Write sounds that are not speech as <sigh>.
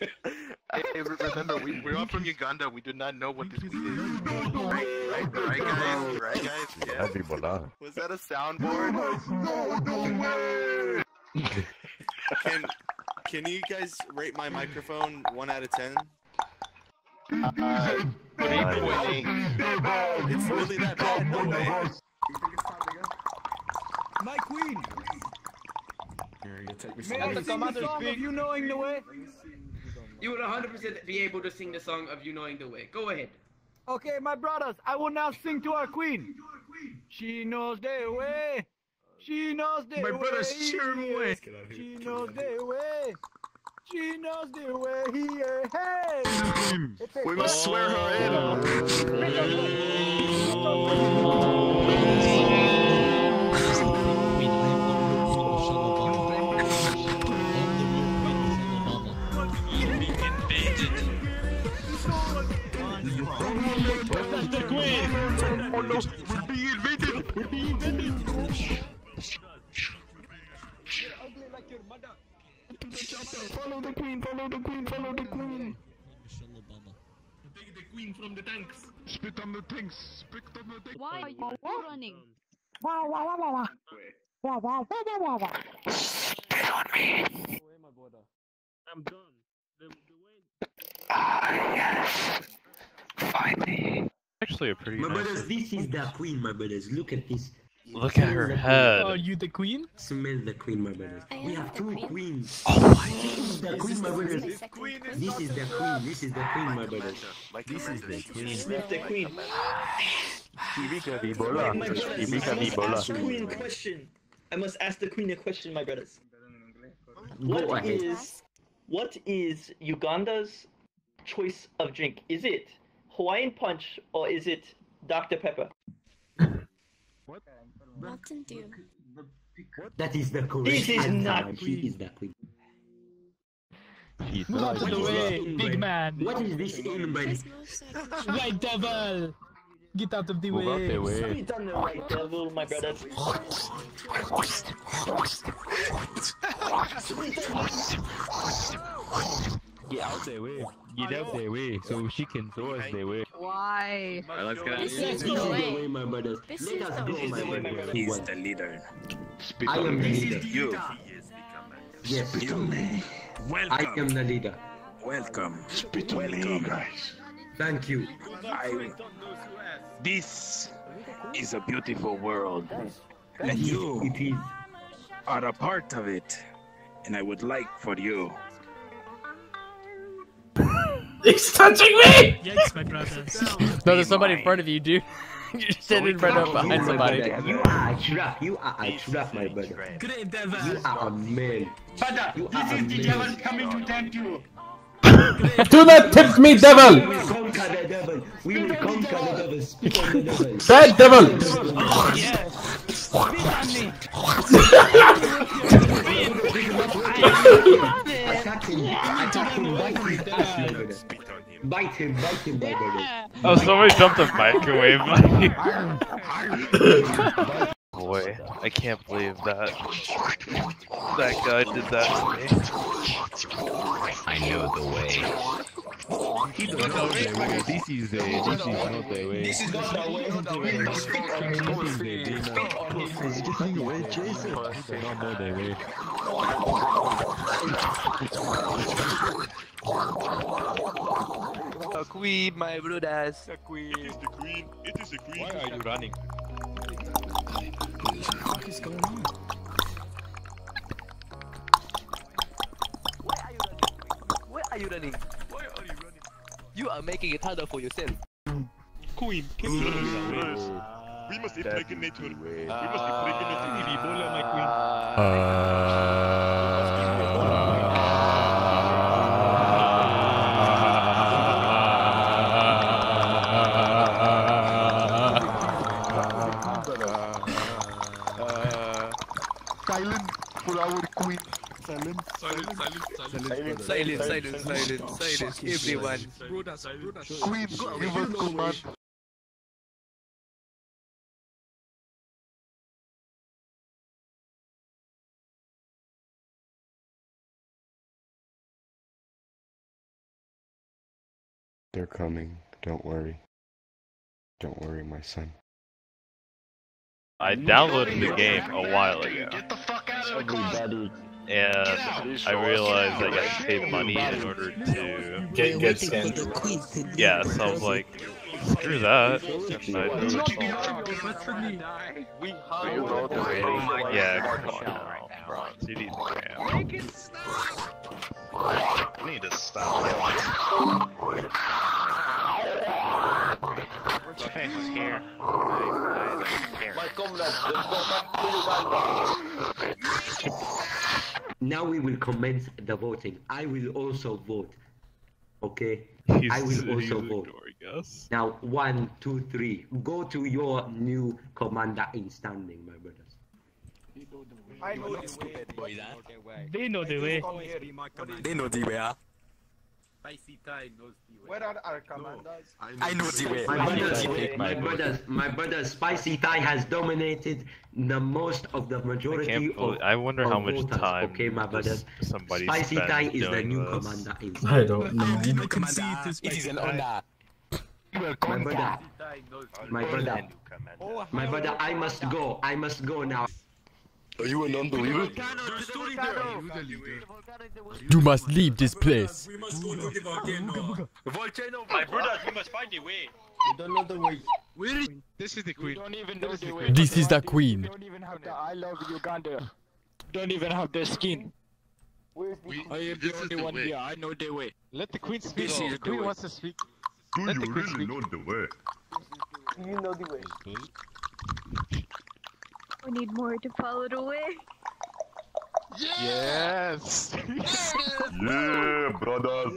<laughs> Hey, remember, we, we're all from Uganda. We do not know what this is. Right, right, right, guys? Right, guys? Yeah. That'd be bolada. Was that a soundboard? <laughs> Can can you guys rate my microphone one out of ten? Uh, three point eight. It's really that bad, no way. My queen! Here, you take me May some. the song of you knowing the way? You would 100% be able to sing the song of You Knowing the Way. Go ahead. Okay, my brothers, I will now sing to our queen. She knows the way. She knows the My way. My brothers, cheer him away. She knows the way. She knows the way here. Hey! We must swear her in. Oh. Follow the queen, follow the queen, follow the queen. Take the queen from the tanks. Spit on the tanks. Spit on the tanks. Why are you running? I'm done. The, the way. Ah, Actually, a pretty My nice. brothers, this is the queen, my brothers. Look at this. Look at her head. Are oh, you the queen? Smell the queen, my brothers. I We have two queen. queens. Oh my. This is the queen, my brothers. My second queen. This is the queen. This is the queen, my brothers. This is the queen. Sniff the queen. Ibiza Ebola. My I must ask the Ebola. queen a question. I must ask the queen a question, my brothers. Go What ahead. is what is Uganda's choice of drink? Is it Hawaiian Punch or is it Dr Pepper? What? Mountain Dew. That is the correct This is answer, not man. She is the queen. He's What is the this way, inbred? big man. What is this inbred? There's White devil! Get out of the Move out the way. Spit on the white devil, my brothers. Get out their way so she can throw us the way. Why? let's get This This is is the the way. way, my brothers. This Let is us the go, way. my brothers. Who won? the leader. I am the leader. You. Yes, I Welcome. I am the leader. Welcome. Welcome. Thank you. I, this is a beautiful world. And you are a part of it. And I would like for you Yikes, my brothers. <laughs> No, there's somebody in front of you, dude. <laughs> You're standing right up behind somebody. You are a giraffe. You are a giraffe, my brother. Great devil! You are a man. You are a man. coming to tempt you. <laughs> Do not tempt me, devil! We will conquer the devil. We will conquer the devil. Spit on the devil. Bad devil! Attack him. Attack him. Bite his ass, my brother. Bite him. Bite him, my brother. Oh, somebody dumped a microwave. <laughs> Boy, I can't believe that that guy did that to me. I know the way. He doesn't know the way. This is the this is not the way. This is not the way. Spit on him. Spit on him. He's getting away, Jason. He does not know the way. A queen, my brothers. A queen. It is the queen. It is the queen. Why are you running? What is going on? Where are you running? Why are you running? Why are You running? You are making it harder for yourself. Queen. We must impregnate her. We must impregnate her. Ah. Ebola, my queen. Uh, Silent for our queen. Silent. Silence, silence, silence. Silence, silence, silence, silence, everyone. Brothers, brothers. Queen, give us command. They're coming. Don't worry. Don't worry, my son. I downloaded the game a while ago. Everybody. And I realized I got to pay money in order to Get get scanned. Yeah, so I was like, screw that. And I We Yeah, come on now. Bronze, you need the RAM. We need to stop Face is here. Now we will commence the voting. I will also vote. Okay? He's, I will also vote. ignoring us. Now, one, two, three. Go to your new commander in standing, my brothers. I know the way. They know the way. They know the way. Ah. Where are our commanders? I know the way. My I brothers, my brothers, my brothers, Spicy Thai has dominated the most of the majority can't of. I wonder how much voters, time Okay, my brothers. does somebody Spicy Thai is the new this. commander in. I don't know. I can see it is It is an honor. My brother, my brother, my brother, I must go. I must go now. Are you an unbeliever? You must leave this place. Volcano, my brothers, we must find a way. You don't know the way. This is the queen. don't even know the way. This is the queen. Don't even have the I love Uganda. Don't even have the skin. I am the only one here. I know the way. Let the queen speak. This is the the queen wants to speak. Do Let you the queen really speak. know the way? You know the way. We need more to follow the way. Yes. <laughs> Yeah, brothers.